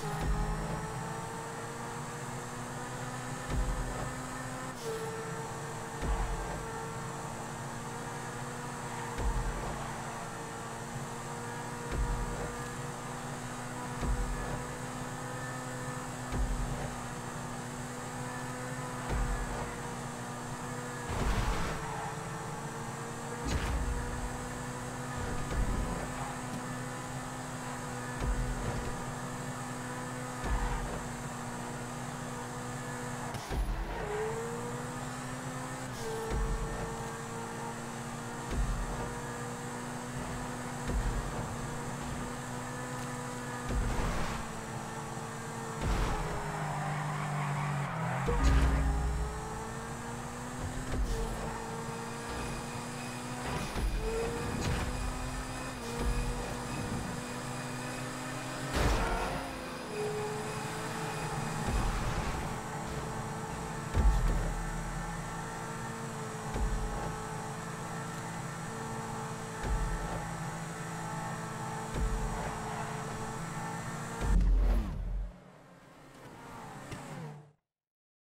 Bye. Bye.